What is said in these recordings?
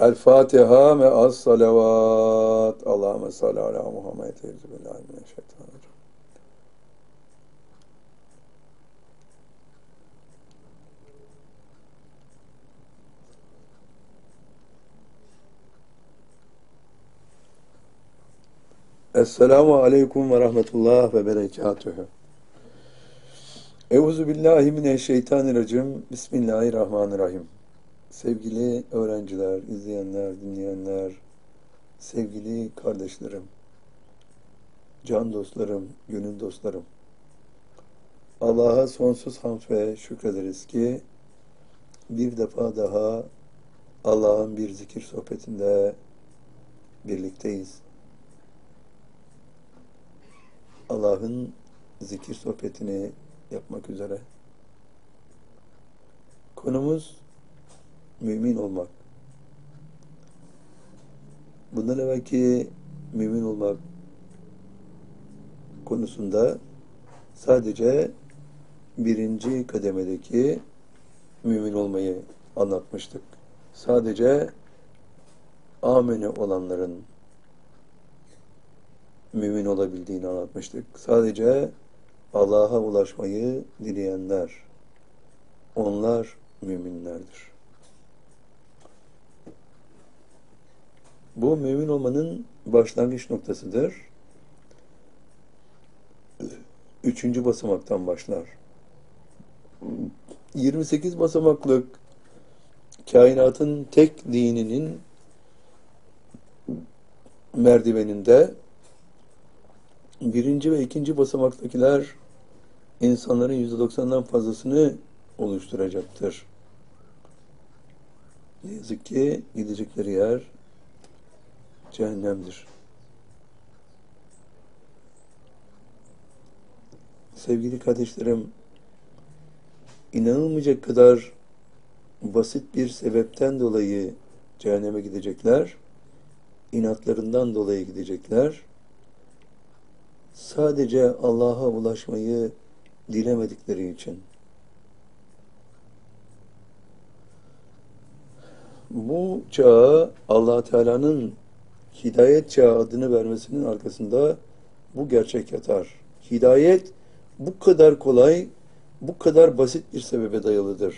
El Fatiha ve az salavat. Allahümme salli ala Muhammed. Euzubillahimineşşeytanirracim. Esselamu Aleyküm ve Rahmetullah ve Berekatühü. Euzu billahi mineşşeytanirracim. Bismillahirrahmanirrahim. Sevgili öğrenciler, izleyenler, dinleyenler, sevgili kardeşlerim, can dostlarım, gönül dostlarım. Allah'a sonsuz hamd ve şükrederiz ki bir defa daha Allah'ın bir zikir sohbetinde birlikteyiz. Allah'ın zikir sohbetini yapmak üzere. Konumuz mümin olmak. Bundan evvelki mümin olmak konusunda sadece birinci kademedeki mümin olmayı anlatmıştık. Sadece amene olanların mümin olabildiğini anlatmıştık. Sadece Allah'a ulaşmayı dileyenler, onlar müminlerdir. Bu mümin olmanın başlangıç noktasıdır. Üçüncü basamaktan başlar. 28 basamaklık kainatın tek dininin merdiveninde birinci ve ikinci basamaktakiler insanların yüzde doksandan fazlasını oluşturacaktır. Ne yazık ki gidecekleri yer cehennemdir. Sevgili kardeşlerim, inanılmayacak kadar basit bir sebepten dolayı cehenneme gidecekler, inatlarından dolayı gidecekler, sadece Allah'a ulaşmayı dilemedikleri için. Bu çağa allah Teala'nın hidayet çağı adını vermesinin arkasında bu gerçek yatar. Hidayet bu kadar kolay, bu kadar basit bir sebebe dayalıdır.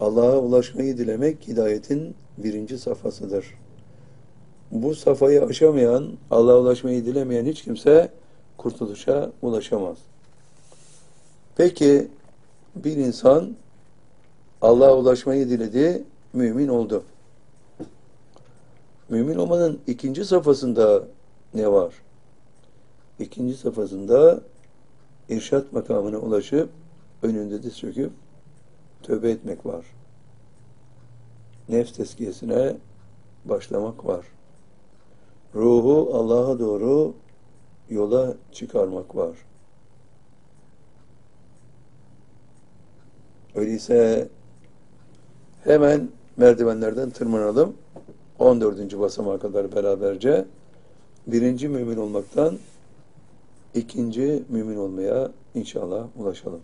Allah'a ulaşmayı dilemek hidayetin birinci safhasıdır. Bu safhayı aşamayan, Allah'a ulaşmayı dilemeyen hiç kimse kurtuluşa ulaşamaz. Peki bir insan Allah'a ulaşmayı diledi, mümin oldu. Mümin olmanın ikinci safhasında ne var? İkinci safhasında irşat makamına ulaşıp önünde diz çöküp tövbe etmek var. Nefs teskiyesine başlamak var. Ruhu Allah'a doğru yola çıkarmak var. Öyleyse hemen merdivenlerden tırmanalım. 14. basamağa kadar beraberce birinci mümin olmaktan ikinci mümin olmaya inşallah ulaşalım.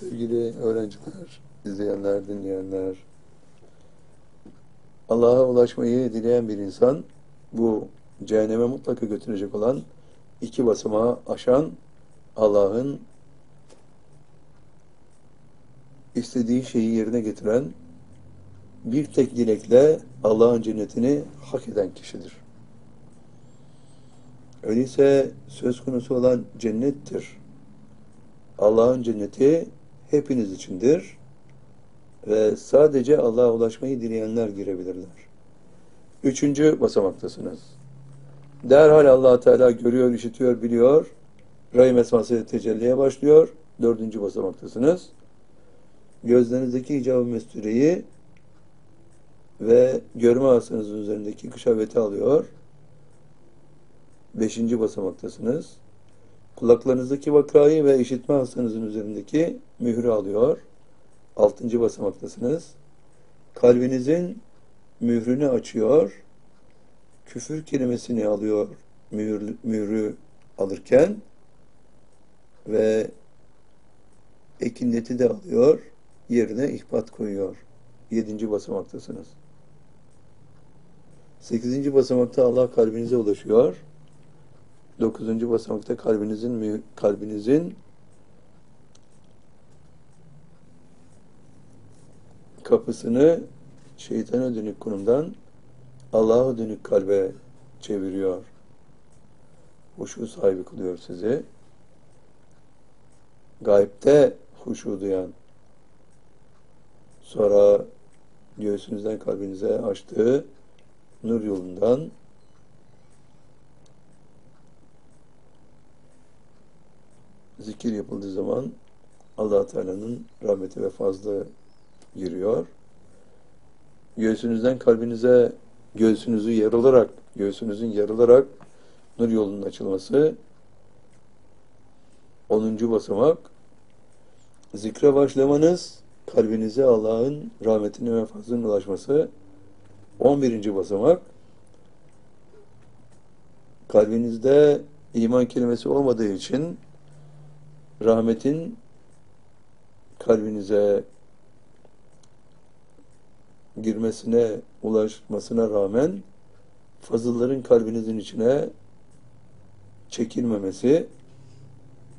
Sevgili öğrenciler, izleyenler, dinleyenler, Allah'a ulaşmayı dileyen bir insan, bu cehenneme mutlaka götürecek olan iki basamağı aşan Allah'ın istediği şeyi yerine getiren bir tek dilekle Allah'ın cennetini hak eden kişidir. Öyleyse söz konusu olan cennettir. Allah'ın cenneti hepiniz içindir ve sadece Allah'a ulaşmayı dileyenler girebilirler. Üçüncü basamaktasınız. Derhal allah Teala görüyor, işitiyor, biliyor. Rahim esması tecelliye başlıyor. Dördüncü basamaktasınız. Gözlerinizdeki icab-ı mestureyi ve görme hasınızın üzerindeki kışaveti alıyor. Beşinci basamaktasınız. Kulaklarınızdaki vakrayı ve işitme hasınızın üzerindeki mührü alıyor. Altıncı basamaktasınız. Kalbinizin mührünü açıyor. Küfür kelimesini alıyor mühür, mührü alırken ve ekinleti de alıyor. Yerine ihbat koyuyor. Yedinci basamaktasınız. Sekizinci basamakta Allah kalbinize ulaşıyor. Dokuzuncu basamakta kalbinizin kalbinizin kapısını şeytana dönük konumdan Allah'a dönük kalbe çeviriyor. Huşu sahibi kılıyor sizi. Gayipte huşu duyan, sonra göğsünüzden kalbinize açtığı nur yolundan zikir yapıldığı zaman allah Teala'nın rahmeti ve fazla giriyor. Göğsünüzden kalbinize göğsünüzü yarılarak, göğsünüzün yarılarak nur yolunun açılması 10. basamak zikre başlamanız kalbinize Allah'ın rahmetine ve fazlının ulaşması 11. basamak kalbinizde iman kelimesi olmadığı için rahmetin kalbinize girmesine, ulaşmasına rağmen fazılların kalbinizin içine çekilmemesi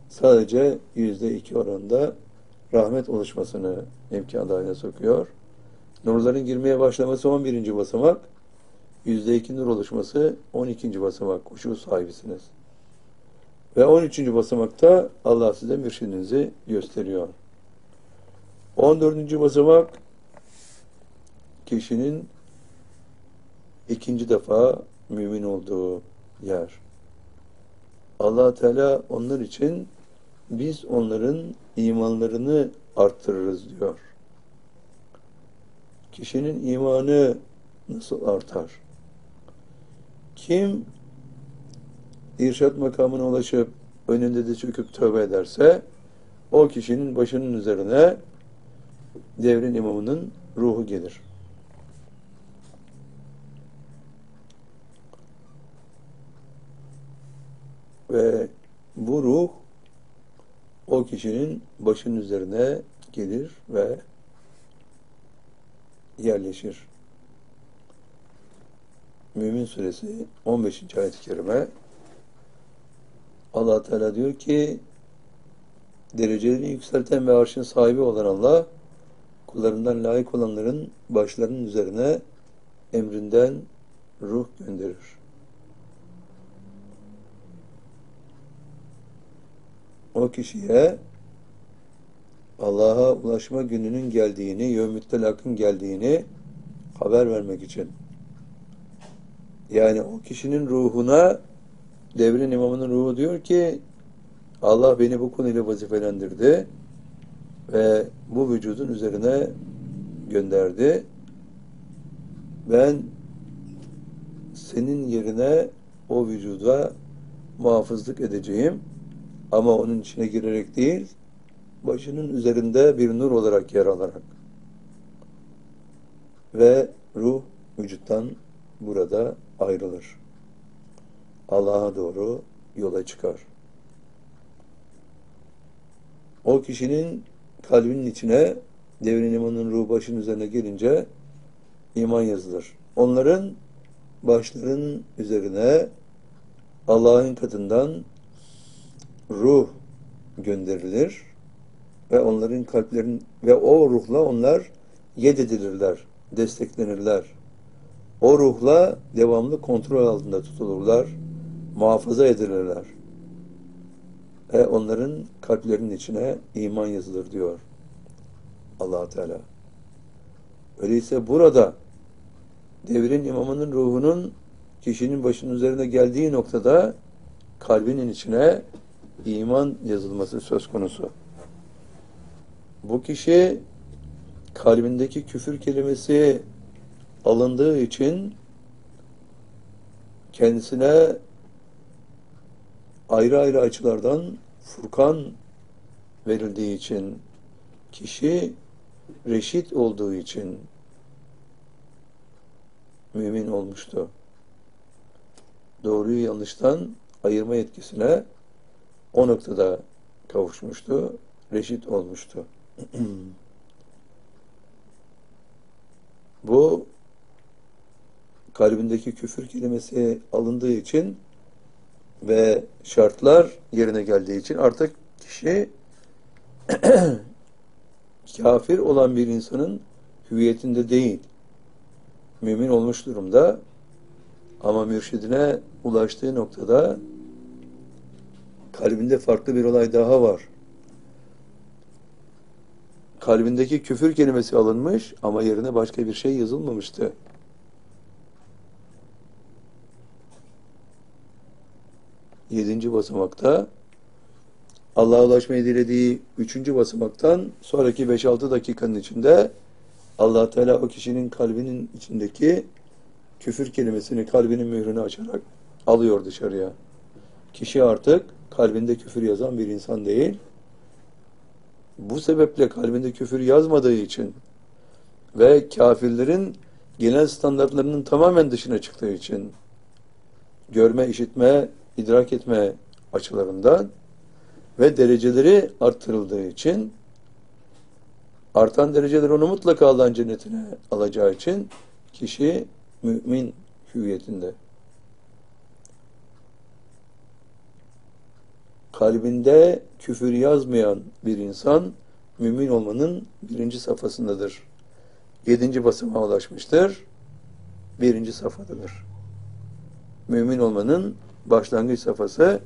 sadece yüzde iki oranda rahmet oluşmasını imkan dahiline sokuyor. Nurların girmeye başlaması 11. basamak, yüzde iki nur oluşması 12. basamak, kuşu sahibisiniz. Ve 13. basamakta Allah size mürşidinizi gösteriyor. 14. basamak kişinin ikinci defa mümin olduğu yer. allah Teala onlar için biz onların imanlarını arttırırız diyor. Kişinin imanı nasıl artar? Kim irşat makamına ulaşıp önünde de çöküp tövbe ederse o kişinin başının üzerine devrin imamının ruhu gelir. Ve bu ruh o kişinin başının üzerine gelir ve yerleşir. Mümin suresi 15. ayet-i kerime allah Teala diyor ki derecelerini yükselten ve arşın sahibi olan Allah kullarından layık olanların başlarının üzerine emrinden ruh gönderir. o kişiye Allah'a ulaşma gününün geldiğini, yevmüttelakın geldiğini haber vermek için. Yani o kişinin ruhuna devrin imamının ruhu diyor ki Allah beni bu konuyla vazifelendirdi ve bu vücudun üzerine gönderdi. Ben senin yerine o vücuda muhafızlık edeceğim ama onun içine girerek değil, başının üzerinde bir nur olarak yer alarak. Ve ruh vücuttan burada ayrılır. Allah'a doğru yola çıkar. O kişinin kalbinin içine devrin imanın ruhu başının üzerine gelince iman yazılır. Onların başlarının üzerine Allah'ın katından ruh gönderilir ve onların kalplerin ve o ruhla onlar yededilirler, desteklenirler. O ruhla devamlı kontrol altında tutulurlar, muhafaza edilirler. Ve onların kalplerinin içine iman yazılır diyor allah Teala. Öyleyse burada devrin imamının ruhunun kişinin başının üzerine geldiği noktada kalbinin içine iman yazılması söz konusu. Bu kişi kalbindeki küfür kelimesi alındığı için kendisine ayrı ayrı açılardan Furkan verildiği için kişi reşit olduğu için mümin olmuştu. Doğruyu yanlıştan ayırma yetkisine o noktada kavuşmuştu, reşit olmuştu. Bu kalbindeki küfür kelimesi alındığı için ve şartlar yerine geldiği için artık kişi kafir olan bir insanın hüviyetinde değil. Mümin olmuş durumda ama mürşidine ulaştığı noktada kalbinde farklı bir olay daha var. Kalbindeki küfür kelimesi alınmış ama yerine başka bir şey yazılmamıştı. Yedinci basamakta Allah'a ulaşmayı dilediği üçüncü basamaktan sonraki 5-6 dakikanın içinde allah Teala o kişinin kalbinin içindeki küfür kelimesini kalbinin mührünü açarak alıyor dışarıya. Kişi artık kalbinde küfür yazan bir insan değil. Bu sebeple kalbinde küfür yazmadığı için ve kafirlerin genel standartlarının tamamen dışına çıktığı için görme, işitme, idrak etme açılarından ve dereceleri arttırıldığı için artan dereceler onu mutlaka Allah'ın cennetine alacağı için kişi mümin hüviyetinde. Kalbinde küfür yazmayan bir insan mümin olmanın birinci safhasındadır. Yedinci basamağa ulaşmıştır. Birinci safhadadır. Mümin olmanın başlangıç safhası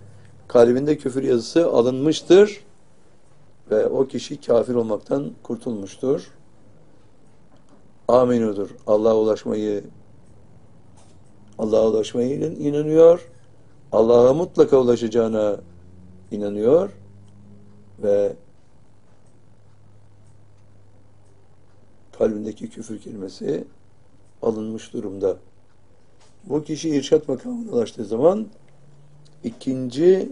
kalbinde küfür yazısı alınmıştır ve o kişi kafir olmaktan kurtulmuştur. Aminudur. Allah'a ulaşmayı Allah'a ulaşmayı inanıyor. Allah'a mutlaka ulaşacağına inanıyor ve kalbindeki küfür kelimesi alınmış durumda. Bu kişi irşat makamına ulaştığı zaman ikinci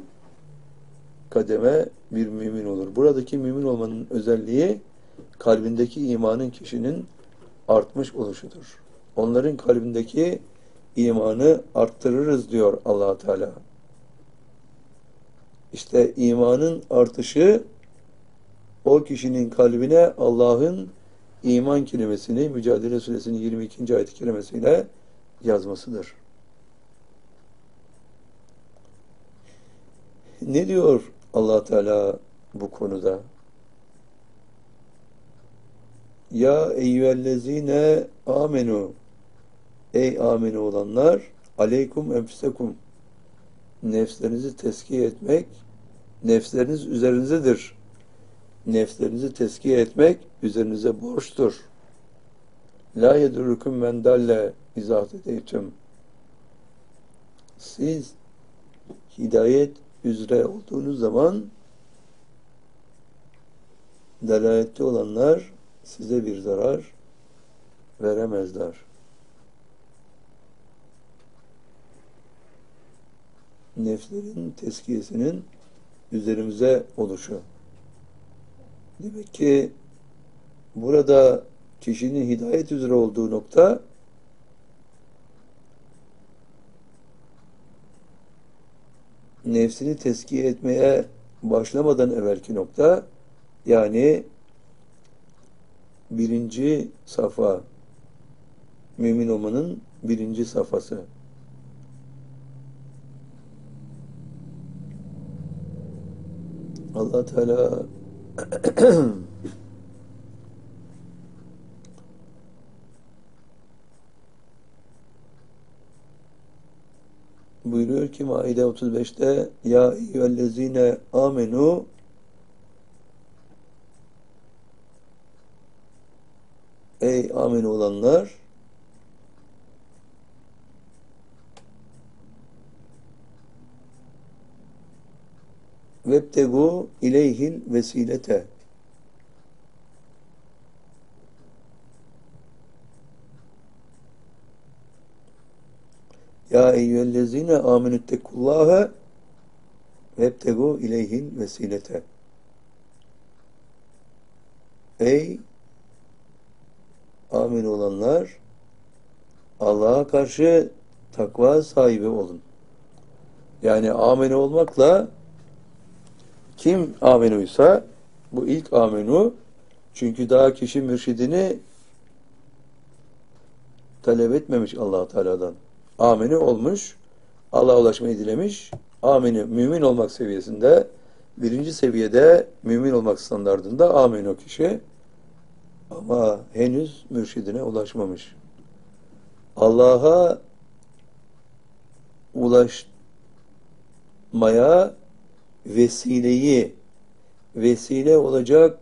kademe bir mümin olur. Buradaki mümin olmanın özelliği kalbindeki imanın kişinin artmış oluşudur. Onların kalbindeki imanı arttırırız diyor allah Teala. İşte imanın artışı o kişinin kalbine Allah'ın iman kelimesini Mücadele Suresinin 22. ayet kelimesiyle yazmasıdır. Ne diyor allah Teala bu konuda? Ya eyyühellezine amenu Ey ameni olanlar aleykum enfisekum nefslerinizi teskiye etmek nefsleriniz üzerinizdedir. Nefslerinizi teskiye etmek üzerinize borçtur. La yedurrukum men dalle izah edeytüm. Siz hidayet üzere olduğunuz zaman delalette olanlar size bir zarar veremezler. Nefslerin teskiyesinin üzerimize oluşu. Demek ki burada kişinin hidayet üzere olduğu nokta nefsini teskiye etmeye başlamadan evvelki nokta yani birinci safa mümin olmanın birinci safhası. Allah Teala buyuruyor ki Maide 35'te Ya eyyühellezine amenu Ey amin olanlar vebtegu ileyhil vesilete. Ya eyyühellezine amenüttekullâhe vebtegu ileyhil vesilete. Ey amin olanlar Allah'a karşı takva sahibi olun. Yani amene olmakla kim amenuysa bu ilk amenu çünkü daha kişi mürşidini talep etmemiş allah Teala'dan. Ameni olmuş, Allah'a ulaşmayı dilemiş. Ameni mümin olmak seviyesinde birinci seviyede mümin olmak standartında amin o kişi ama henüz mürşidine ulaşmamış. Allah'a ulaşmaya vesileyi, vesile olacak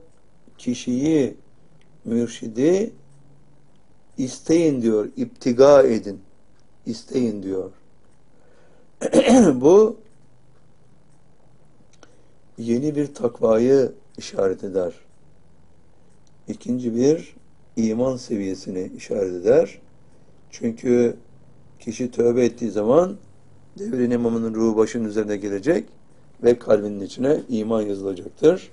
kişiyi, mürşidi isteyin diyor, iptiga edin, isteyin diyor. Bu yeni bir takvayı işaret eder. İkinci bir iman seviyesini işaret eder. Çünkü kişi tövbe ettiği zaman devrin imamının ruhu başının üzerine gelecek ve kalbinin içine iman yazılacaktır.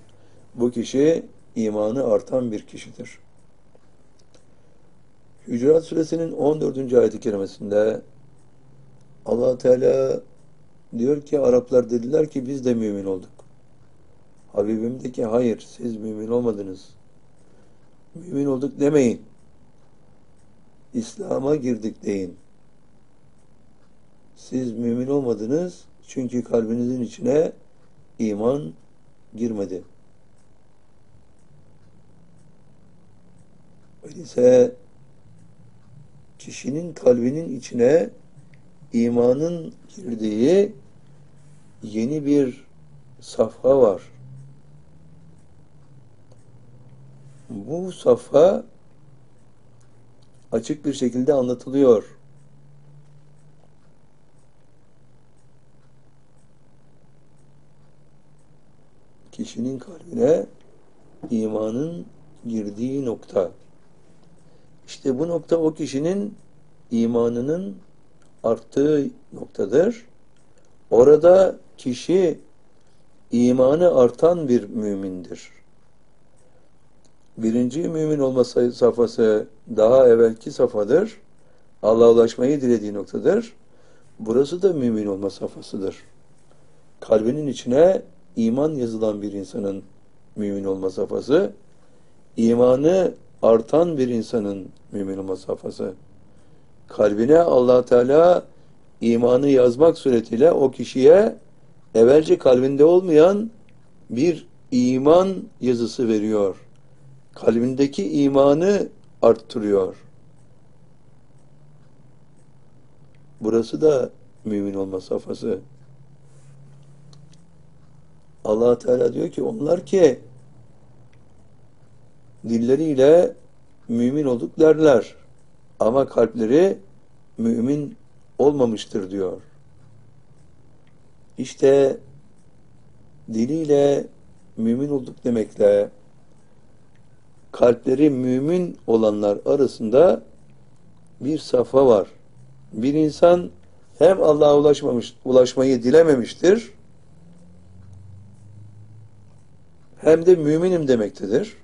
Bu kişi imanı artan bir kişidir. Hücurat suresinin 14. ayet-i kerimesinde allah Teala diyor ki Araplar dediler ki biz de mümin olduk. Habibim de ki hayır siz mümin olmadınız. Mümin olduk demeyin. İslam'a girdik deyin. Siz mümin olmadınız çünkü kalbinizin içine iman girmedi. Öyleyse kişinin kalbinin içine imanın girdiği yeni bir safha var. Bu safha açık bir şekilde anlatılıyor. Kişinin kalbine imanın girdiği nokta. İşte bu nokta o kişinin imanının arttığı noktadır. Orada kişi imanı artan bir mümindir. Birinci mümin olma safhası daha evvelki safhadır. Allah'a ulaşmayı dilediği noktadır. Burası da mümin olma safhasıdır. Kalbinin içine iman yazılan bir insanın mümin olma safhası, imanı artan bir insanın mümin olma safhası. Kalbine allah Teala imanı yazmak suretiyle o kişiye evvelce kalbinde olmayan bir iman yazısı veriyor. Kalbindeki imanı arttırıyor. Burası da mümin olma safhası. allah Teala diyor ki onlar ki dilleriyle mümin olduk derler. Ama kalpleri mümin olmamıştır diyor. İşte diliyle mümin olduk demekle kalpleri mümin olanlar arasında bir safa var. Bir insan hem Allah'a ulaşmamış, ulaşmayı dilememiştir hem de müminim demektedir.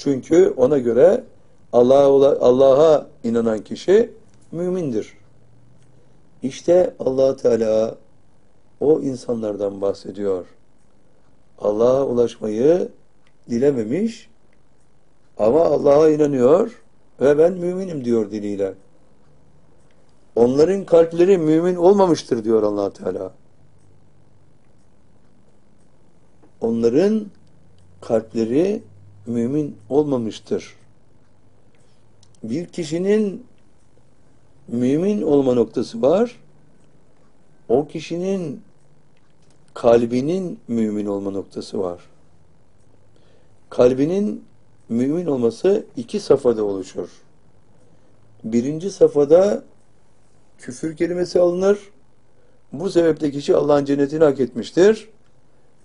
Çünkü ona göre Allah'a Allah'a inanan kişi mümindir. İşte Allah Teala o insanlardan bahsediyor. Allah'a ulaşmayı dilememiş ama Allah'a inanıyor ve ben müminim diyor diliyle. Onların kalpleri mümin olmamıştır diyor allah Teala. Onların kalpleri mümin olmamıştır. Bir kişinin mümin olma noktası var. O kişinin kalbinin mümin olma noktası var. Kalbinin mümin olması iki safhada oluşur. Birinci safhada küfür kelimesi alınır. Bu sebeple kişi Allah'ın cennetini hak etmiştir.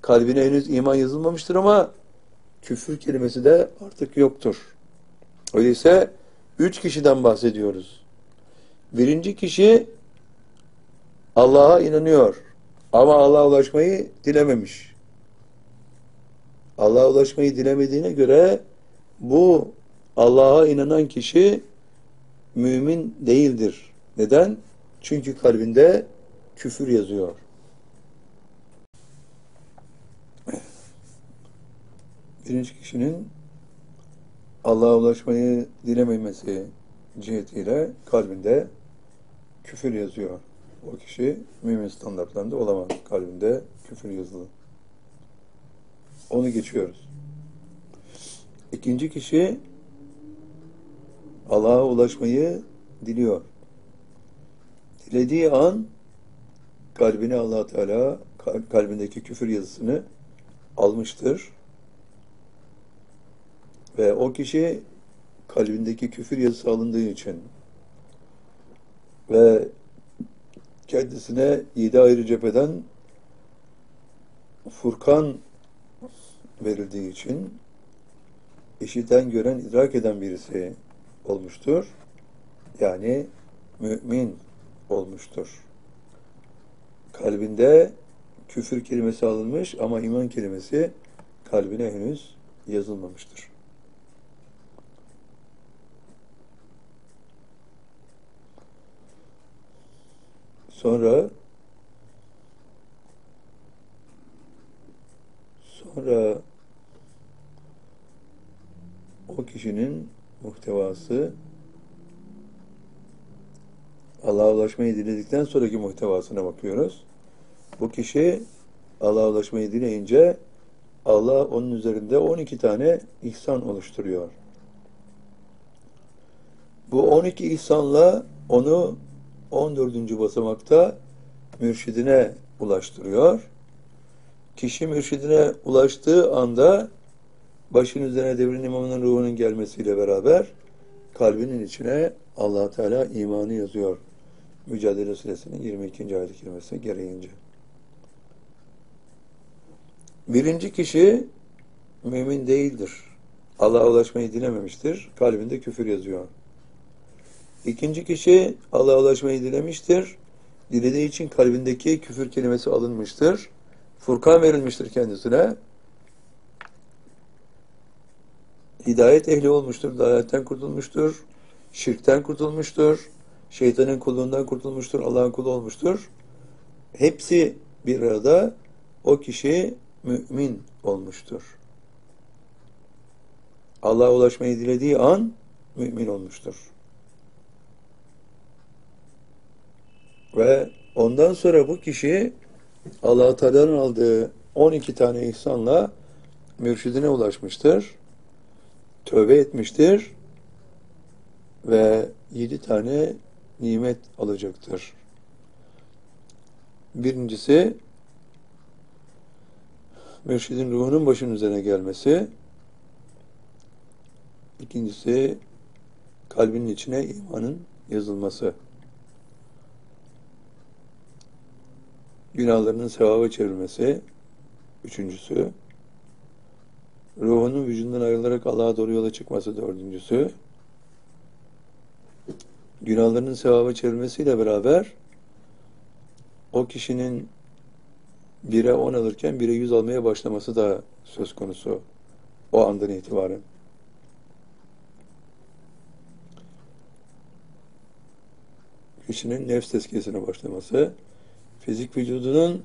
kalbine henüz iman yazılmamıştır ama küfür kelimesi de artık yoktur. Öyleyse üç kişiden bahsediyoruz. Birinci kişi Allah'a inanıyor ama Allah'a ulaşmayı dilememiş. Allah'a ulaşmayı dilemediğine göre bu Allah'a inanan kişi mümin değildir. Neden? Çünkü kalbinde küfür yazıyor. Birinci kişinin Allah'a ulaşmayı dilememesi cihetiyle kalbinde küfür yazıyor. O kişi mümin standartlarında olamaz. Kalbinde küfür yazılı. Onu geçiyoruz. İkinci kişi Allah'a ulaşmayı diliyor. Dilediği an kalbine allah Teala kalbindeki küfür yazısını almıştır. Ve o kişi kalbindeki küfür yazısı alındığı için ve kendisine yedi ayrı cepheden Furkan verildiği için işiten, gören, idrak eden birisi olmuştur. Yani mümin olmuştur. Kalbinde küfür kelimesi alınmış ama iman kelimesi kalbine henüz yazılmamıştır. Sonra sonra o kişinin muhtevası Allah'a ulaşmayı diledikten sonraki muhtevasına bakıyoruz. Bu kişi Allah'a ulaşmayı dileyince Allah onun üzerinde 12 tane ihsan oluşturuyor. Bu 12 ihsanla onu 14. basamakta mürşidine ulaştırıyor. Kişi mürşidine ulaştığı anda başın üzerine devrin imamının ruhunun gelmesiyle beraber kalbinin içine allah Teala imanı yazıyor. Mücadele Suresinin 22. ayet-i gereğince. Birinci kişi mümin değildir. Allah'a ulaşmayı dilememiştir. Kalbinde küfür yazıyor. İkinci kişi Allah'a ulaşmayı dilemiştir. Dilediği için kalbindeki küfür kelimesi alınmıştır. Furkan verilmiştir kendisine. Hidayet ehli olmuştur, dalaletten kurtulmuştur, şirkten kurtulmuştur, şeytanın kulluğundan kurtulmuştur, Allah'ın kulu olmuştur. Hepsi bir arada o kişi mümin olmuştur. Allah'a ulaşmayı dilediği an mümin olmuştur. Ve ondan sonra bu kişi Allah Teala'nın aldığı 12 tane ihsanla mürşidine ulaşmıştır. Tövbe etmiştir ve 7 tane nimet alacaktır. Birincisi mürşidin ruhunun başının üzerine gelmesi. İkincisi kalbinin içine imanın yazılması. Günahlarının sevaba çevrilmesi. Üçüncüsü. Ruhunun vücudundan ayrılarak Allah'a doğru yola çıkması. Dördüncüsü. Günahlarının sevaba çevrilmesiyle beraber o kişinin bire on alırken bire yüz almaya başlaması da söz konusu. O andan itibaren. Kişinin nefs tezkiyesine başlaması, fizik vücudunun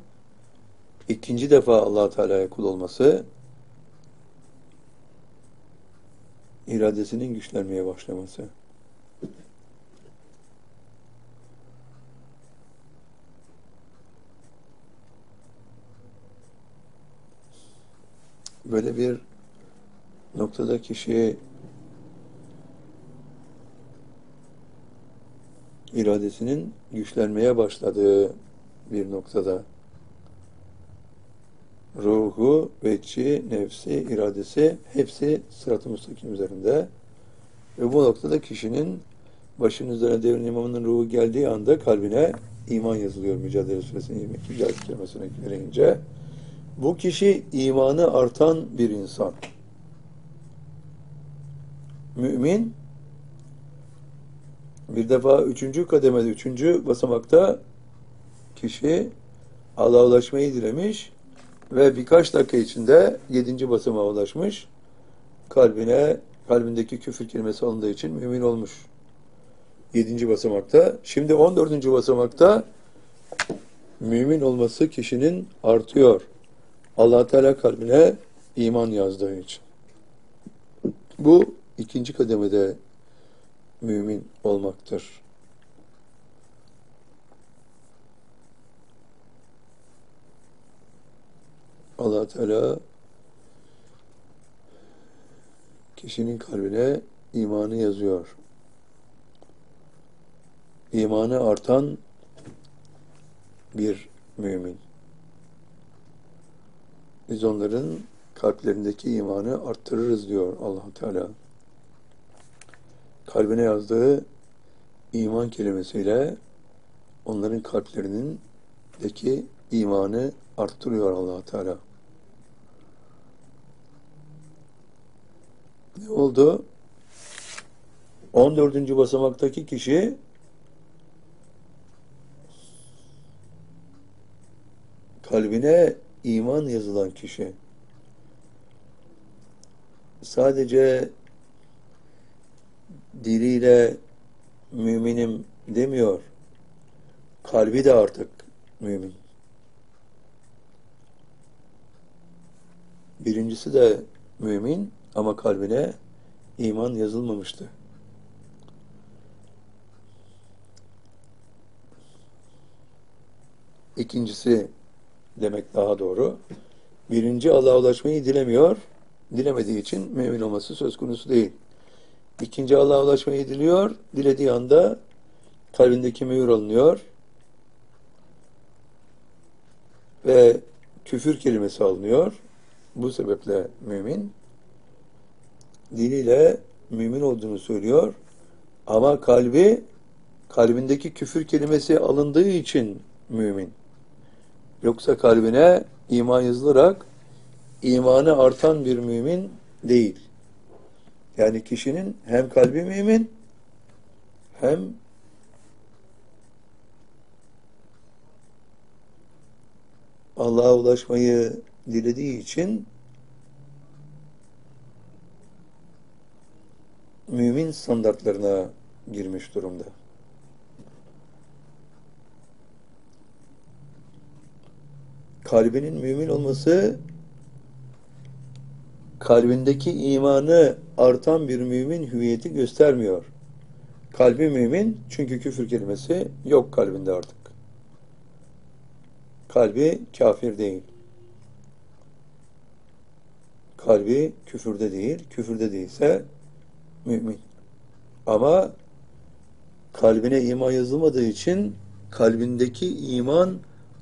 ikinci defa allah Teala'ya kul olması, iradesinin güçlenmeye başlaması. Böyle bir noktada kişi iradesinin güçlenmeye başladığı bir noktada ruhu, vecci, nefsi, iradesi hepsi sırat-ı müstakim üzerinde. Ve bu noktada kişinin başının üzerine devrin imamının ruhu geldiği anda kalbine iman yazılıyor Mücadele Suresinin 22. ayet kelimesine gelince. Bu kişi imanı artan bir insan. Mümin bir defa üçüncü kademede, üçüncü basamakta kişi Allah'a ulaşmayı dilemiş ve birkaç dakika içinde yedinci basamağa ulaşmış. Kalbine, kalbindeki küfür kelimesi alındığı için mümin olmuş. Yedinci basamakta. Şimdi on dördüncü basamakta mümin olması kişinin artıyor. allah Teala kalbine iman yazdığı için. Bu ikinci kademede mümin olmaktır. Allah Teala kişinin kalbine imanı yazıyor. İmanı artan bir mümin. Biz onların kalplerindeki imanı arttırırız diyor allah Teala. Kalbine yazdığı iman kelimesiyle onların kalplerinin deki imanı arttırıyor allah Teala. Ne oldu? 14. basamaktaki kişi kalbine iman yazılan kişi sadece diliyle müminim demiyor. Kalbi de artık mümin. Birincisi de mümin ama kalbine iman yazılmamıştı. İkincisi demek daha doğru. Birinci Allah'a ulaşmayı dilemiyor. Dilemediği için mümin olması söz konusu değil. İkinci Allah'a ulaşmayı diliyor. Dilediği anda kalbindeki mühür alınıyor. Ve küfür kelimesi alınıyor. Bu sebeple mümin diliyle mümin olduğunu söylüyor. Ama kalbi kalbindeki küfür kelimesi alındığı için mümin. Yoksa kalbine iman yazılarak imanı artan bir mümin değil. Yani kişinin hem kalbi mümin hem Allah'a ulaşmayı dilediği için mümin standartlarına girmiş durumda. Kalbinin mümin olması kalbindeki imanı artan bir mümin hüviyeti göstermiyor. Kalbi mümin çünkü küfür kelimesi yok kalbinde artık. Kalbi kafir değil. Kalbi küfürde değil, küfürde değilse mümin. Ama kalbine iman yazılmadığı için kalbindeki iman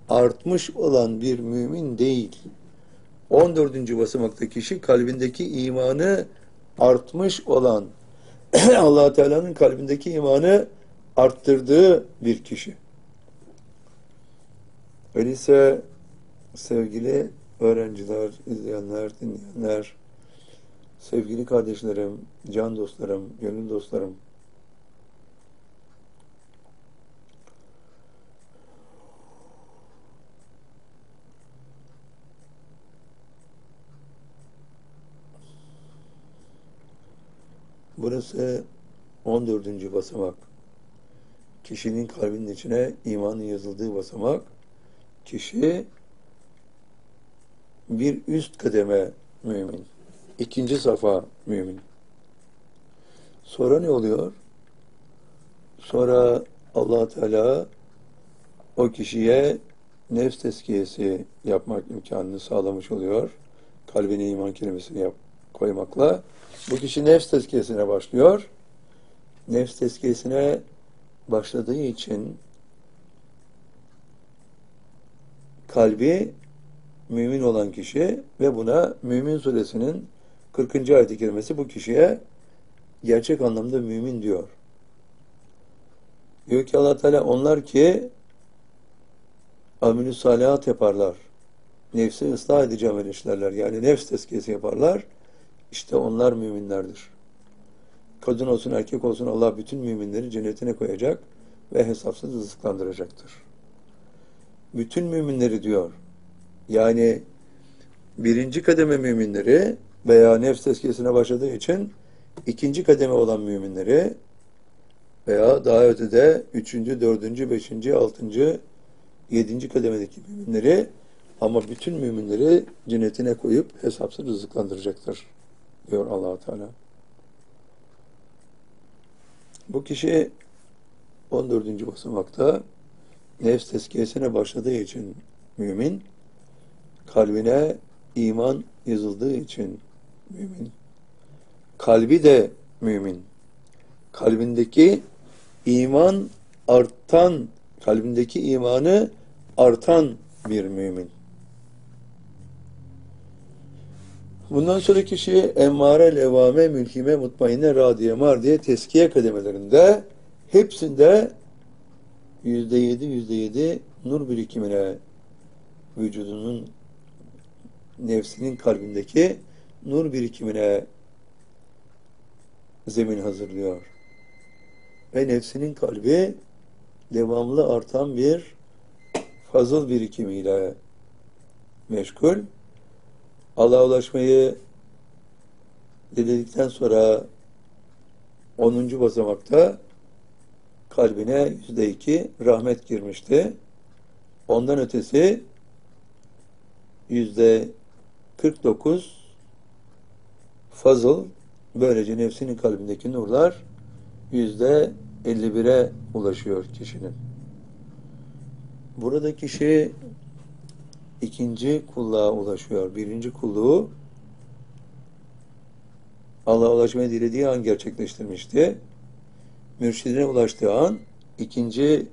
artmış olan bir mümin değil. 14. basamakta kişi kalbindeki imanı artmış olan allah Teala'nın kalbindeki imanı arttırdığı bir kişi. Öyleyse sevgili öğrenciler, izleyenler, dinleyenler, sevgili kardeşlerim, can dostlarım, gönül dostlarım, Burası 14. basamak. Kişinin kalbinin içine imanın yazıldığı basamak. Kişi bir üst kademe mümin. İkinci safa mümin. Sonra ne oluyor? Sonra allah Teala o kişiye nefs tezkiyesi yapmak imkanını sağlamış oluyor. Kalbine iman kelimesini yap, koymakla. Bu kişi nefs tezkiyesine başlıyor. Nefs tezkiyesine başladığı için kalbi mümin olan kişi ve buna Mümin suresinin 40. ayet-i kerimesi bu kişiye gerçek anlamda mümin diyor. Diyor ki allah Teala onlar ki amelü salihat yaparlar. nefsi ıslah edici amel işlerler. Yani nefs tezkiyesi yaparlar. İşte onlar müminlerdir. Kadın olsun erkek olsun Allah bütün müminleri cennetine koyacak ve hesapsız rızıklandıracaktır. Bütün müminleri diyor. Yani birinci kademe müminleri veya nefs tezkiyesine başladığı için ikinci kademe olan müminleri veya daha ötede üçüncü, dördüncü, beşinci, altıncı, yedinci kademedeki müminleri ama bütün müminleri cennetine koyup hesapsız rızıklandıracaktır diyor allah Teala. Bu kişi 14. basamakta nefs tezkiyesine başladığı için mümin, kalbine iman yazıldığı için mümin, kalbi de mümin, kalbindeki iman artan, kalbindeki imanı artan bir mümin. Bundan sonra kişi emmare, levame, mülkime, mutmainne, radiye, mar diye teskiye kademelerinde hepsinde yüzde yedi, yüzde yedi nur birikimine vücudunun nefsinin kalbindeki nur birikimine zemin hazırlıyor. Ve nefsinin kalbi devamlı artan bir fazıl birikimiyle meşgul. Allah'a ulaşmayı diledikten sonra 10. basamakta kalbine yüzde iki rahmet girmişti. Ondan ötesi yüzde 49 fazıl böylece nefsinin kalbindeki nurlar yüzde 51'e ulaşıyor kişinin. Burada kişi ikinci kulluğa ulaşıyor. Birinci kulluğu Allah'a ulaşmayı dilediği an gerçekleştirmişti. Mürşidine ulaştığı an ikinci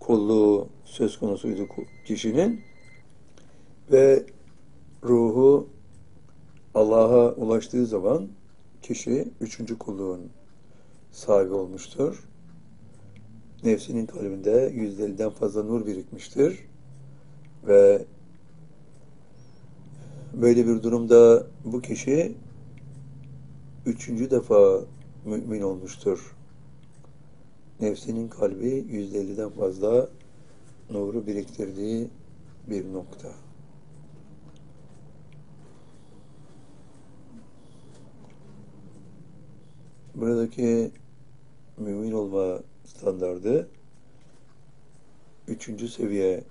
kulluğu söz konusuydu kişinin ve ruhu Allah'a ulaştığı zaman kişi üçüncü kulluğun sahibi olmuştur. Nefsinin kalbinde yüzlerinden fazla nur birikmiştir ve böyle bir durumda bu kişi üçüncü defa mümin olmuştur. Nefsinin kalbi yüzde elliden fazla nuru biriktirdiği bir nokta. Buradaki mümin olma standardı üçüncü seviye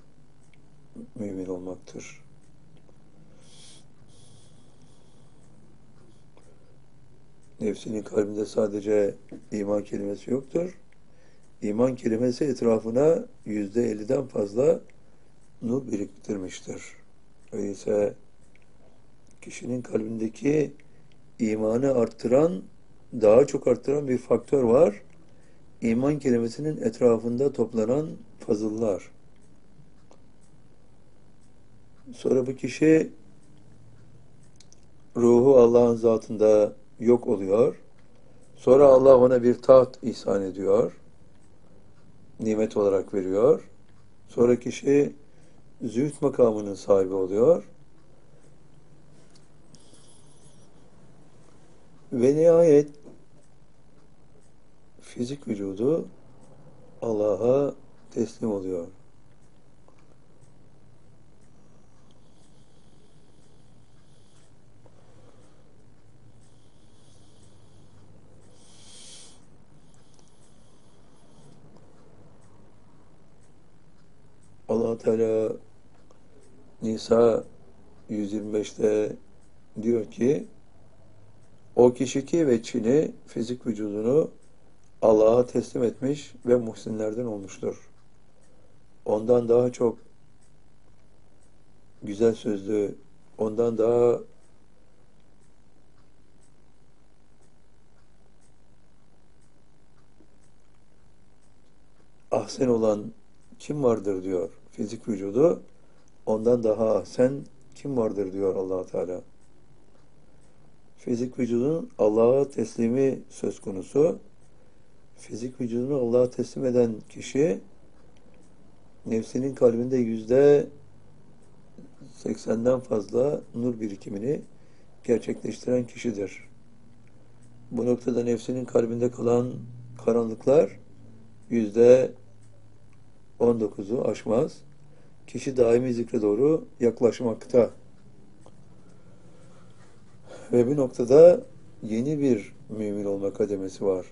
mümin olmaktır. Nefsinin kalbinde sadece iman kelimesi yoktur. İman kelimesi etrafına yüzde elliden fazla nur biriktirmiştir. Öyleyse kişinin kalbindeki imanı arttıran, daha çok arttıran bir faktör var. İman kelimesinin etrafında toplanan fazıllar. Sonra bu kişi ruhu Allah'ın zatında yok oluyor. Sonra Allah ona bir taht ihsan ediyor. Nimet olarak veriyor. Sonra kişi züht makamının sahibi oluyor. Ve nihayet fizik vücudu Allah'a teslim oluyor. allah Teala Nisa 125'te diyor ki o kişi ki ve Çin'i fizik vücudunu Allah'a teslim etmiş ve muhsinlerden olmuştur. Ondan daha çok güzel sözlü, ondan daha ahsen olan kim vardır diyor fizik vücudu ondan daha sen kim vardır diyor allah Teala. Fizik vücudun Allah'a teslimi söz konusu. Fizik vücudunu Allah'a teslim eden kişi nefsinin kalbinde yüzde 80'den fazla nur birikimini gerçekleştiren kişidir. Bu noktada nefsinin kalbinde kalan karanlıklar yüzde 19'u aşmaz. Kişi daimi zikre doğru yaklaşmakta. Ve bir noktada yeni bir mümin olma kademesi var.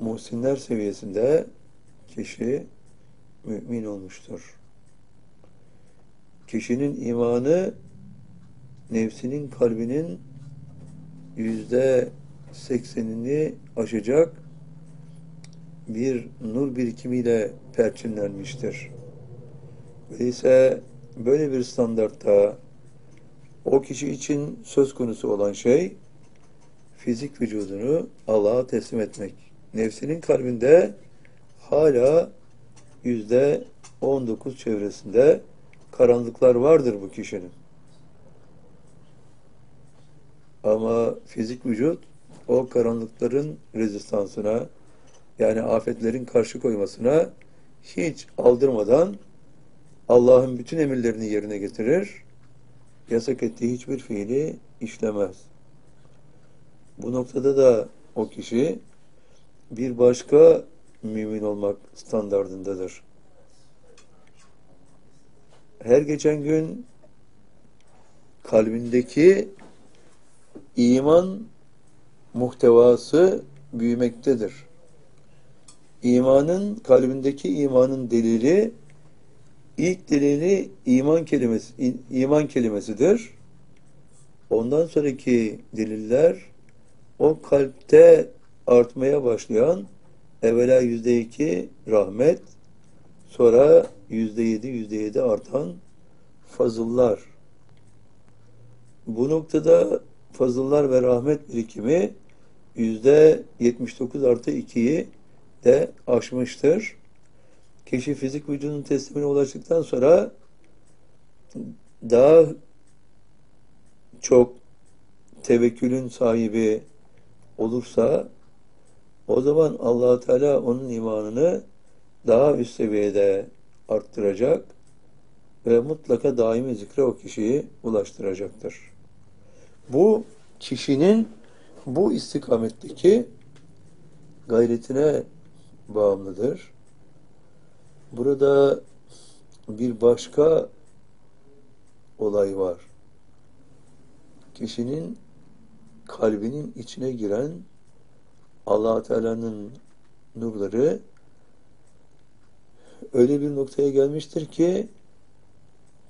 Muhsinler seviyesinde kişi mümin olmuştur. Kişinin imanı nefsinin kalbinin yüzde seksenini aşacak bir nur birikimiyle perçinlenmiştir. Öyleyse böyle bir standartta o kişi için söz konusu olan şey fizik vücudunu Allah'a teslim etmek. Nefsinin kalbinde hala yüzde on dokuz çevresinde karanlıklar vardır bu kişinin. Ama fizik vücut o karanlıkların rezistansına yani afetlerin karşı koymasına hiç aldırmadan Allah'ın bütün emirlerini yerine getirir, yasak ettiği hiçbir fiili işlemez. Bu noktada da o kişi bir başka mümin olmak standardındadır. Her geçen gün kalbindeki iman muhtevası büyümektedir. İmanın, kalbindeki imanın delili ilk delili iman kelimesi iman kelimesidir. Ondan sonraki deliller o kalpte artmaya başlayan evvela yüzde iki rahmet sonra yüzde yedi yüzde yedi artan fazıllar. Bu noktada fazıllar ve rahmet birikimi yüzde yetmiş dokuz artı ikiyi de aşmıştır. Kişi fizik vücudun teslimine ulaştıktan sonra daha çok tevekkülün sahibi olursa o zaman allah Teala onun imanını daha üst seviyede arttıracak ve mutlaka daimi zikre o kişiyi ulaştıracaktır. Bu kişinin bu istikametteki gayretine bağımlıdır. Burada bir başka olay var. Kişinin kalbinin içine giren allah Teala'nın nurları öyle bir noktaya gelmiştir ki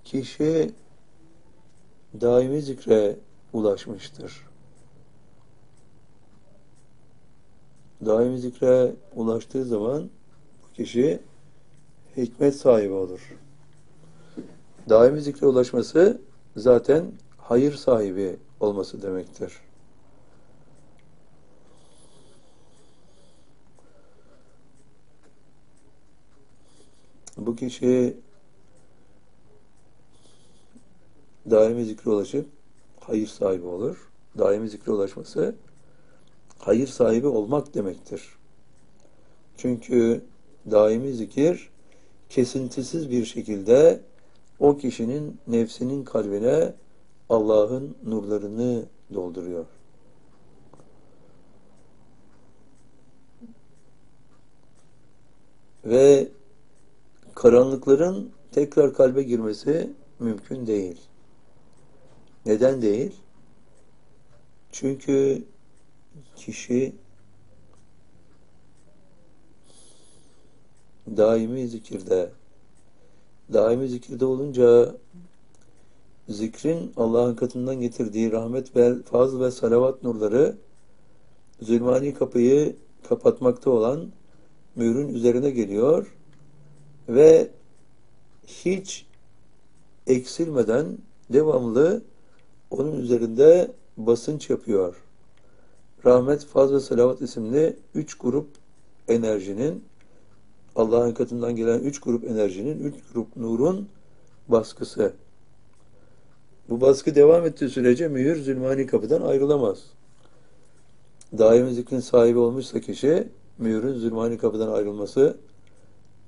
kişi daimi zikre ulaşmıştır. Daimi zikre ulaştığı zaman bu kişi hikmet sahibi olur. Daimi zikre ulaşması zaten hayır sahibi olması demektir. Kişi daimi zikre ulaşıp hayır sahibi olur. Daimi zikre ulaşması hayır sahibi olmak demektir. Çünkü daimi zikir kesintisiz bir şekilde o kişinin nefsinin kalbine Allah'ın nurlarını dolduruyor. Ve karanlıkların tekrar kalbe girmesi mümkün değil. Neden değil? Çünkü kişi daimi zikirde daimi zikirde olunca zikrin Allah'ın katından getirdiği rahmet ve faz ve salavat nurları zulmani kapıyı kapatmakta olan mührün üzerine geliyor ve hiç eksilmeden devamlı onun üzerinde basınç yapıyor. Rahmet, faz ve salavat isimli üç grup enerjinin Allah'ın katından gelen üç grup enerjinin, üç grup nurun baskısı. Bu baskı devam ettiği sürece mühür zülmani kapıdan ayrılamaz. Daimi zikrin sahibi olmuşsa kişi mühürün zülmani kapıdan ayrılması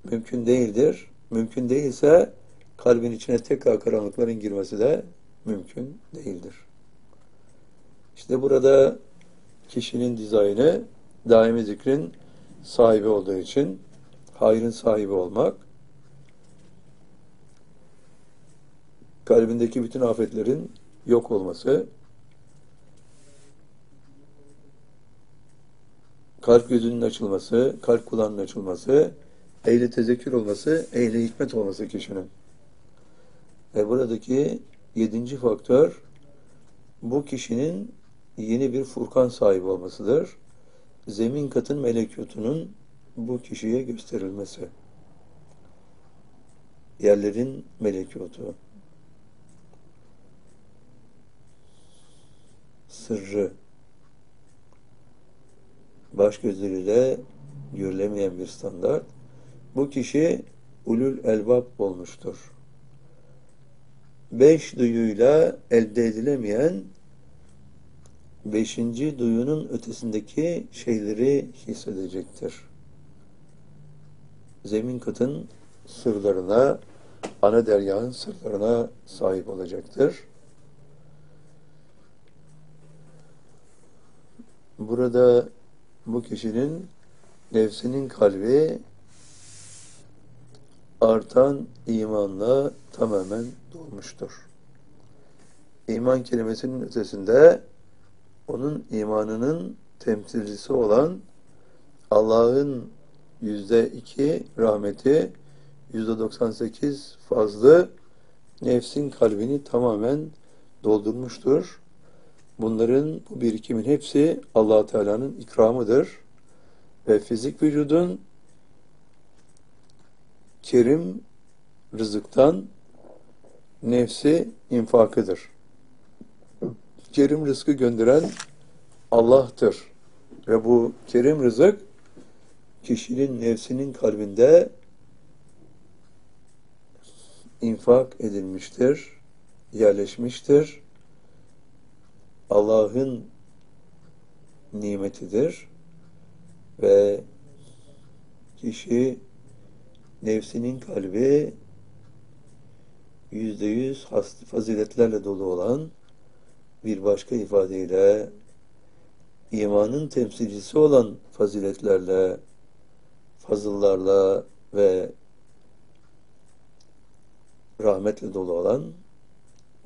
mümkün değildir. Mümkün değilse kalbin içine tekrar karanlıkların girmesi de mümkün değildir. İşte burada kişinin dizaynı daimi zikrin sahibi olduğu için hayrın sahibi olmak kalbindeki bütün afetlerin yok olması kalp gözünün açılması, kalp kulağının açılması, ehli tezekkür olması, ehli hikmet olması kişinin. Ve buradaki yedinci faktör bu kişinin yeni bir Furkan sahibi olmasıdır. Zemin katın melekutunun bu kişiye gösterilmesi. Yerlerin melekutu. Sırrı. Baş gözleriyle görülemeyen bir standart. Bu kişi ulul elbab olmuştur. Beş duyuyla elde edilemeyen beşinci duyunun ötesindeki şeyleri hissedecektir. Zemin katın sırlarına, ana deryanın sırlarına sahip olacaktır. Burada bu kişinin nefsinin kalbi artan imanla tamamen dolmuştur. İman kelimesinin ötesinde onun imanının temsilcisi olan Allah'ın yüzde iki rahmeti, yüzde doksan sekiz fazlı nefsin kalbini tamamen doldurmuştur. Bunların bu birikimin hepsi allah Teala'nın ikramıdır. Ve fizik vücudun kerim rızıktan nefsi infakıdır. Kerim rızkı gönderen Allah'tır. Ve bu kerim rızık kişinin nefsinin kalbinde infak edilmiştir, yerleşmiştir. Allah'ın nimetidir ve kişi nefsinin kalbi yüzde yüz faziletlerle dolu olan bir başka ifadeyle imanın temsilcisi olan faziletlerle, fazıllarla ve rahmetle dolu olan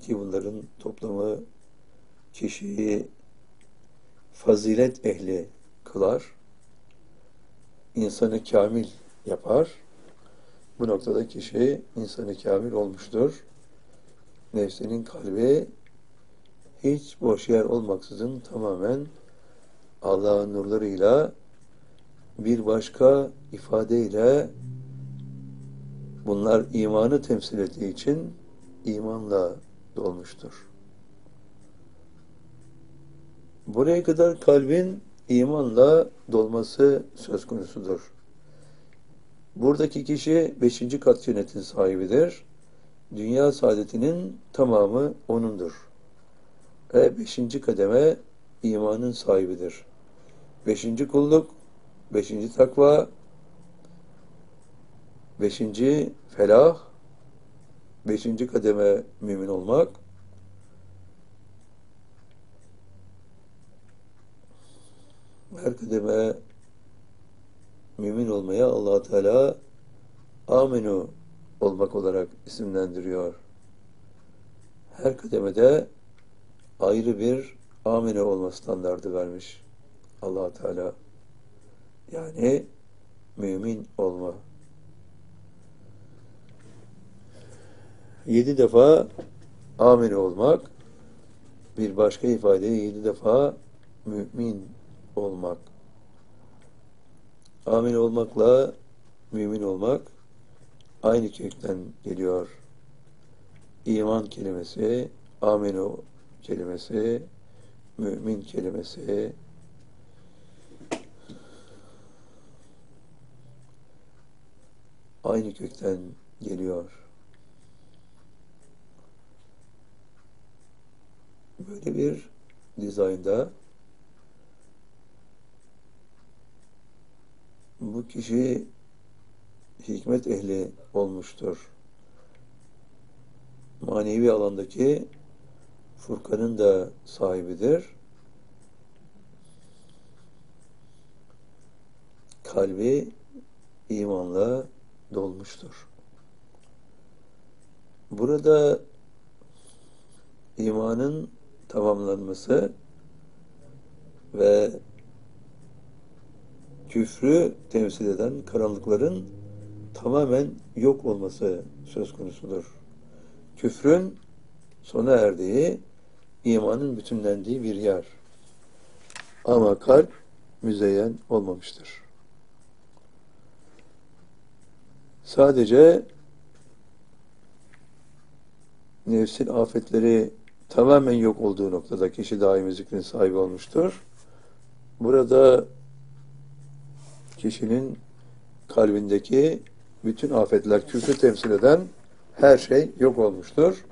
ki bunların toplamı kişiyi fazilet ehli kılar, insanı kamil yapar. Bu noktada kişi insanı kamil olmuştur. Nefsinin kalbi hiç boş yer olmaksızın tamamen Allah'ın nurlarıyla bir başka ifadeyle bunlar imanı temsil ettiği için imanla dolmuştur. Buraya kadar kalbin imanla dolması söz konusudur. Buradaki kişi beşinci kat cennetin sahibidir. Dünya saadetinin tamamı O'nundur. Ve beşinci kademe imanın sahibidir. Beşinci kulluk, beşinci takva, beşinci felah, beşinci kademe mümin olmak, her kademe mümin olmaya allah Teala aminu olmak olarak isimlendiriyor. Her kademede ayrı bir amine olma standardı vermiş allah Teala. Yani mümin olma. Yedi defa amine olmak, bir başka ifade yedi defa mümin olmak. Amin olmakla mümin olmak aynı kökten geliyor. İman kelimesi, aminu kelimesi, mümin kelimesi, aynı kökten geliyor. Böyle bir dizaynda bu kişi hikmet ehli olmuştur. manevi alandaki Furkan'ın da sahibidir. Kalbi imanla dolmuştur. Burada imanın tamamlanması ve küfrü temsil eden karanlıkların tamamen yok olması söz konusudur. Küfrün sona erdiği, imanın bütünlendiği bir yer. Ama kalp müzeyyen olmamıştır. Sadece nefsin afetleri tamamen yok olduğu noktada kişi daimi zikrin sahibi olmuştur. Burada kişinin kalbindeki bütün afetler, küfrü temsil eden her şey yok olmuştur.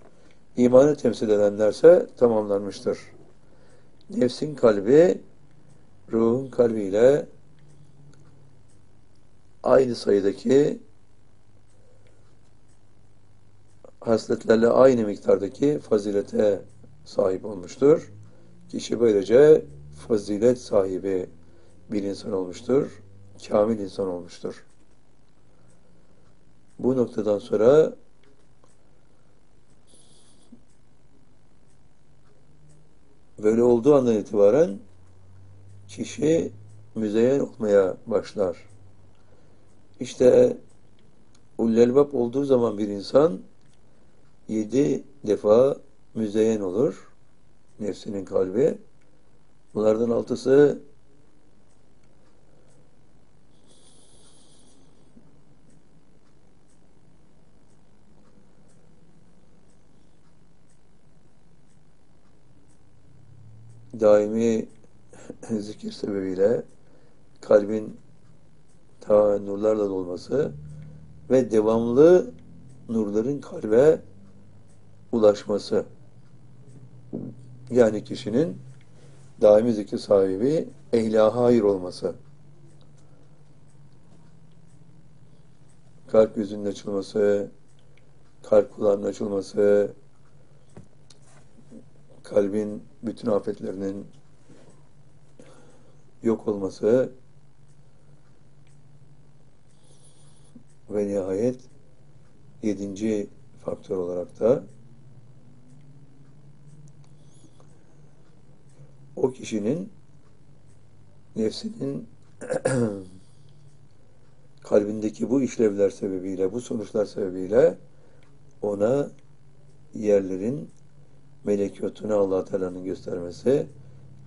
İmanı temsil edenlerse tamamlanmıştır. Nefsin kalbi, ruhun kalbiyle aynı sayıdaki hasletlerle aynı miktardaki fazilete sahip olmuştur. Kişi böylece fazilet sahibi bir insan olmuştur. Kamil insan olmuştur. Bu noktadan sonra böyle olduğu andan itibaren kişi müzeyyen olmaya başlar. İşte ullelbab olduğu zaman bir insan yedi defa müzeyyen olur nefsinin kalbi. Bunlardan altısı daimi zikir sebebiyle kalbin ta nurlarla dolması ve devamlı nurların kalbe ulaşması. Yani kişinin daimi zikir sahibi ehli hayır olması. Kalp yüzünün açılması, kalp kulağının açılması, kalbin bütün afetlerinin yok olması ve nihayet yedinci faktör olarak da o kişinin nefsinin kalbindeki bu işlevler sebebiyle, bu sonuçlar sebebiyle ona yerlerin melekiyotunu allah Teala'nın göstermesi,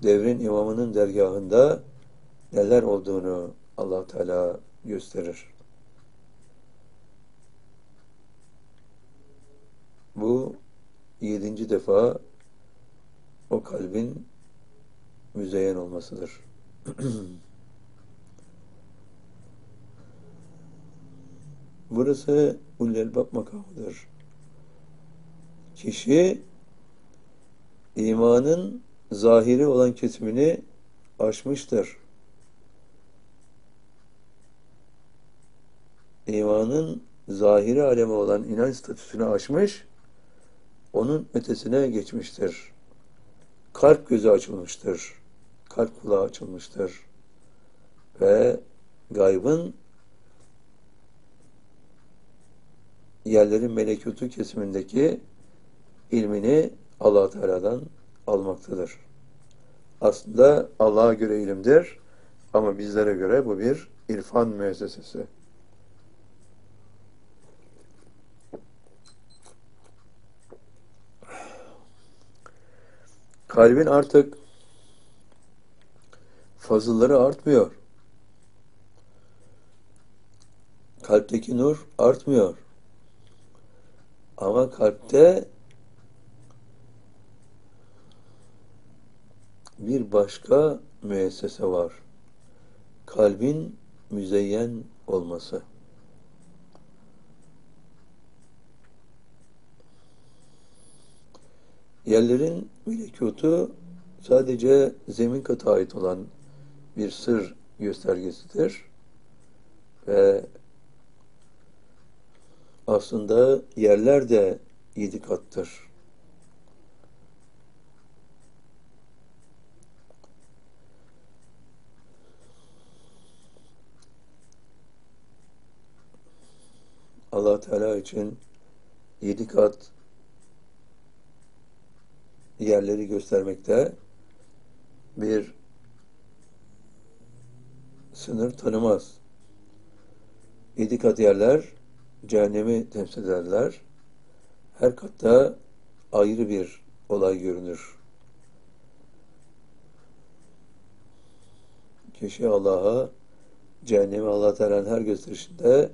devrin imamının dergahında neler olduğunu allah Teala gösterir. Bu yedinci defa o kalbin müzeyyen olmasıdır. Burası Ullelbab makamıdır. Kişi imanın zahiri olan kesimini aşmıştır. İmanın zahiri alemi olan inanç statüsünü aşmış, onun ötesine geçmiştir. Kalp gözü açılmıştır. Kalp kulağı açılmıştır. Ve gaybın yerlerin melekutu kesimindeki ilmini allah Teala'dan almaktadır. Aslında Allah'a göre ilimdir ama bizlere göre bu bir irfan müessesesi. Kalbin artık fazılları artmıyor. Kalpteki nur artmıyor. Ama kalpte bir başka müessese var. Kalbin müzeyyen olması. Yerlerin melekutu sadece zemin katı ait olan bir sır göstergesidir. Ve aslında yerler de yedi kattır. Allah Teala için yedi kat yerleri göstermekte bir sınır tanımaz. Yedi kat yerler cehennemi temsil ederler. Her katta ayrı bir olay görünür. Kişi Allah'a cehennemi Allah Teala'nın her gösterişinde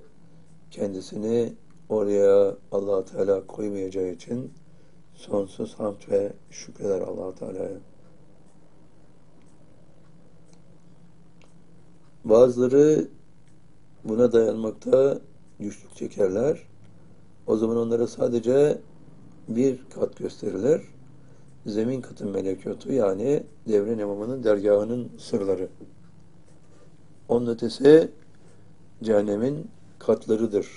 kendisini oraya allah Teala koymayacağı için sonsuz hamd ve şükreder allah Teala'ya. Bazıları buna dayanmakta güçlük çekerler. O zaman onlara sadece bir kat gösterilir. Zemin katın melekötü yani devrin imamının dergahının sırları. Onun ötesi cehennemin katlarıdır.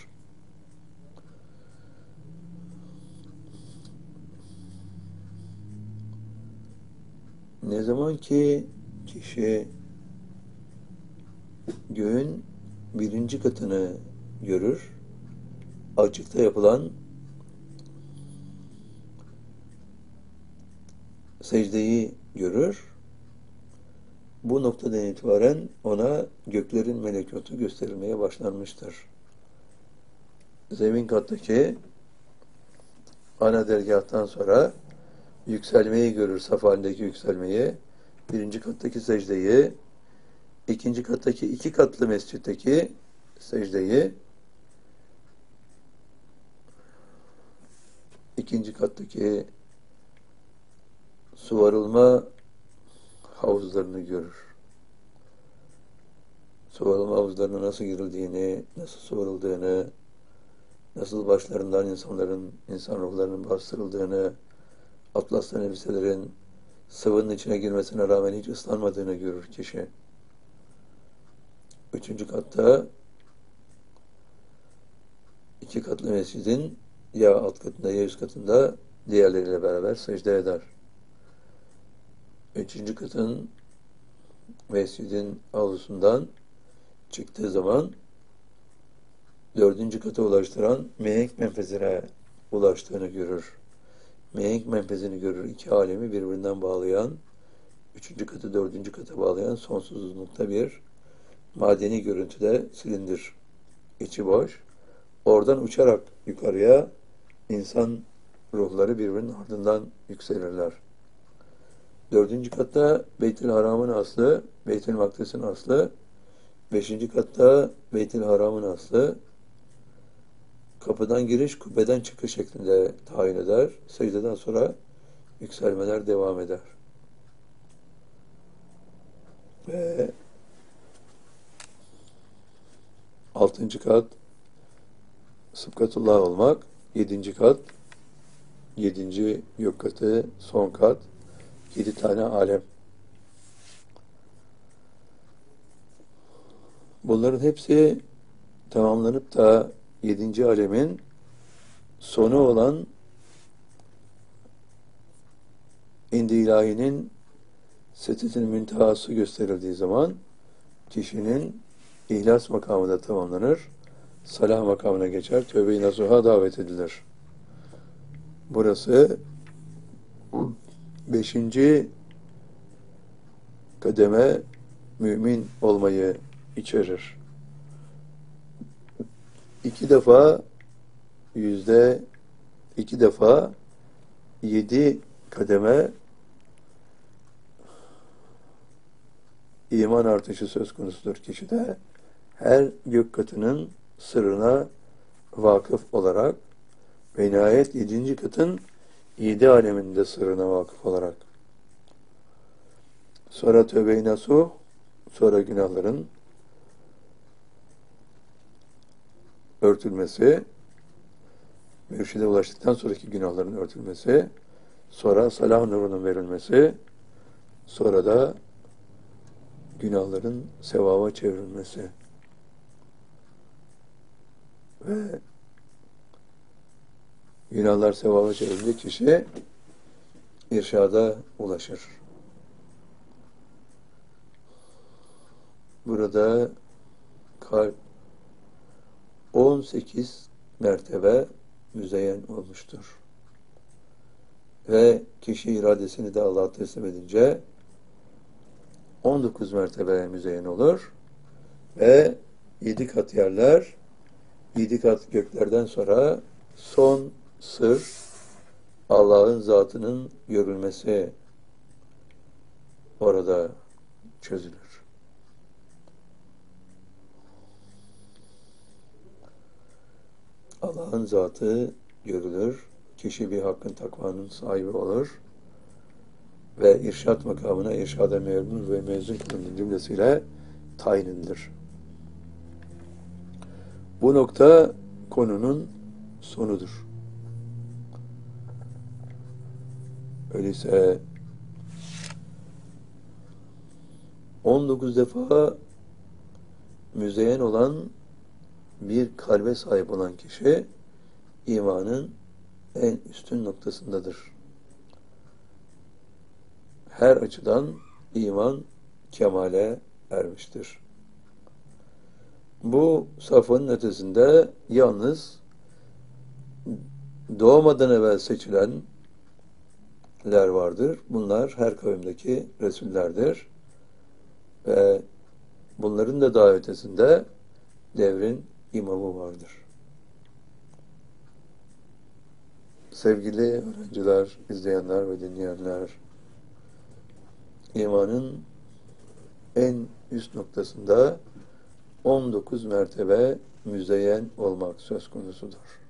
Ne zaman ki kişi göğün birinci katını görür, açıkta yapılan secdeyi görür. Bu noktadan itibaren ona göklerin melekötü gösterilmeye başlanmıştır. Zemin kattaki ana dergahtan sonra yükselmeyi görür, saf halindeki yükselmeyi, birinci kattaki secdeyi, ikinci kattaki iki katlı mescitteki secdeyi, ikinci kattaki suvarılma havuzlarını görür. Suvarılma havuzlarına nasıl girildiğini, nasıl suvarıldığını, nasıl başlarından insanların, insan ruhlarının bastırıldığını, atlaslı elbiselerin sıvının içine girmesine rağmen hiç ıslanmadığını görür kişi. Üçüncü katta iki katlı mescidin ya alt katında ya üst katında diğerleriyle beraber secde eder. Üçüncü katın mescidin avlusundan çıktığı zaman dördüncü kata ulaştıran mihenk menfezine ulaştığını görür. Mihenk menfezini görür. iki alemi birbirinden bağlayan, üçüncü katı dördüncü kata bağlayan sonsuz uzunlukta bir madeni görüntüde silindir. İçi boş. Oradan uçarak yukarıya insan ruhları birbirinin ardından yükselirler. Dördüncü katta Beytül Haram'ın aslı, Beytül Makdis'in aslı, beşinci katta Beytül Haram'ın aslı, kapıdan giriş, kubbeden çıkış şeklinde tayin eder. Secdeden sonra yükselmeler devam eder. Ve altıncı kat Sıfkatullah olmak, yedinci kat, yedinci yok katı, son kat, yedi tane alem. Bunların hepsi tamamlanıp da yedinci alemin sonu olan indi ilahinin setetin müntehası gösterildiği zaman kişinin ihlas makamı da tamamlanır. Salah makamına geçer. Tövbe-i nasuha davet edilir. Burası beşinci kademe mümin olmayı içerir. İki defa yüzde iki defa yedi kademe iman artışı söz konusudur kişide. Her gök katının sırrına vakıf olarak ve nihayet yedinci katın yedi aleminde sırrına vakıf olarak. Sonra tövbe-i nasuh, sonra günahların örtülmesi, mürşide ulaştıktan sonraki günahların örtülmesi, sonra salah nurunun verilmesi, sonra da günahların sevaba çevrilmesi ve Günahlar sevaba çevirince kişi irşada ulaşır. Burada kalp 18 mertebe müzeyyen olmuştur. Ve kişi iradesini de Allah'a teslim edince 19 mertebe müzeyyen olur ve 7 kat yerler 7 kat göklerden sonra son sır Allah'ın zatının görülmesi orada çözülür. Allah'ın zatı görülür. Kişi bir hakkın takvanın sahibi olur. Ve irşat makamına irşada memur ve mezun kılının cümlesiyle tayin edilir. Bu nokta konunun sonudur. Öyleyse 19 defa müzeyyen olan bir kalbe sahip olan kişi imanın en üstün noktasındadır. Her açıdan iman kemale ermiştir. Bu safhanın ötesinde yalnız doğmadan evvel seçilenler vardır. Bunlar her kavimdeki Resullerdir. Ve bunların da daha ötesinde devrin imamı vardır. Sevgili öğrenciler, izleyenler ve dinleyenler, imanın en üst noktasında 19 mertebe müzeyyen olmak söz konusudur.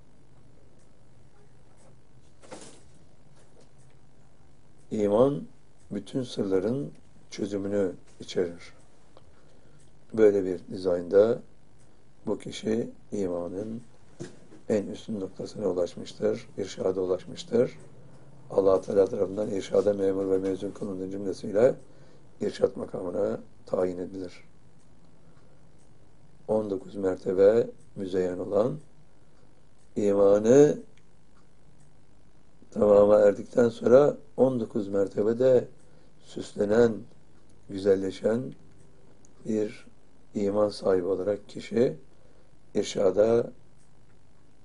İman bütün sırların çözümünü içerir. Böyle bir dizaynda bu kişi imanın en üstün noktasına ulaşmıştır, irşada ulaşmıştır. allah Teala tarafından irşada memur ve mezun kılındığı cümlesiyle irşat makamına tayin edilir. 19 mertebe müzeyyen olan imanı tamama erdikten sonra 19 mertebede süslenen, güzelleşen bir iman sahibi olarak kişi irşada,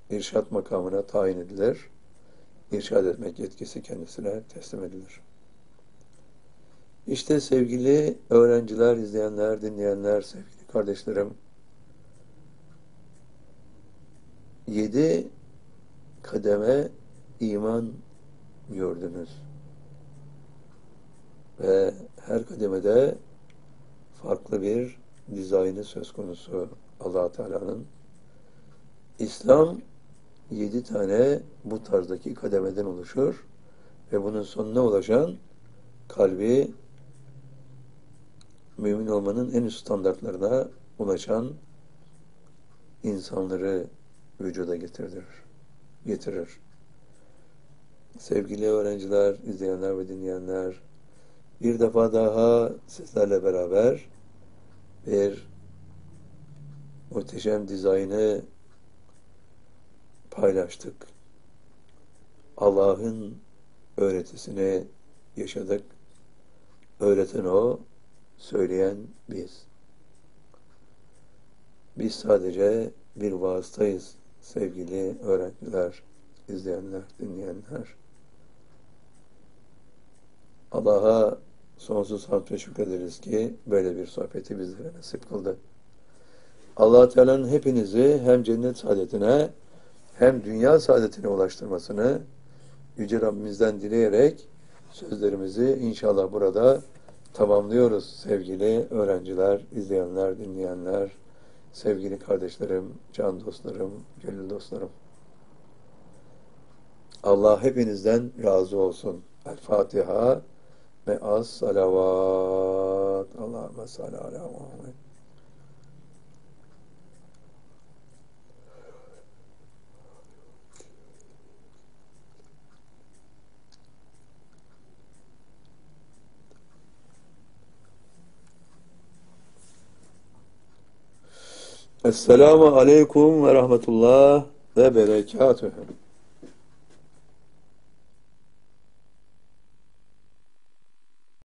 irşat makamına tayin edilir. İrşad etmek yetkisi kendisine teslim edilir. İşte sevgili öğrenciler, izleyenler, dinleyenler, sevgili kardeşlerim, yedi kademe iman gördünüz. Ve her kademede farklı bir dizaynı söz konusu allah Teala'nın. İslam yedi tane bu tarzdaki kademeden oluşur ve bunun sonuna ulaşan kalbi mümin olmanın en üst standartlarına ulaşan insanları vücuda getirir. getirir. Sevgili öğrenciler, izleyenler ve dinleyenler, bir defa daha sizlerle beraber bir muhteşem dizaynı paylaştık. Allah'ın öğretisini yaşadık. Öğreten o, söyleyen biz. Biz sadece bir vasıtayız sevgili öğrenciler, izleyenler, dinleyenler. Allah'a sonsuz hamd ve şükrederiz ki böyle bir sohbeti bizlere nasip kıldı allah Teala'nın hepinizi hem cennet saadetine hem dünya saadetine ulaştırmasını Yüce Rabbimizden dileyerek sözlerimizi inşallah burada tamamlıyoruz sevgili öğrenciler, izleyenler, dinleyenler, sevgili kardeşlerim, can dostlarım, gönül dostlarım. Allah hepinizden razı olsun. El Fatiha ve az salavat. Allahümme salli ala Muhammed. Esselamu Aleyküm ve Rahmetullah ve Berekatühü.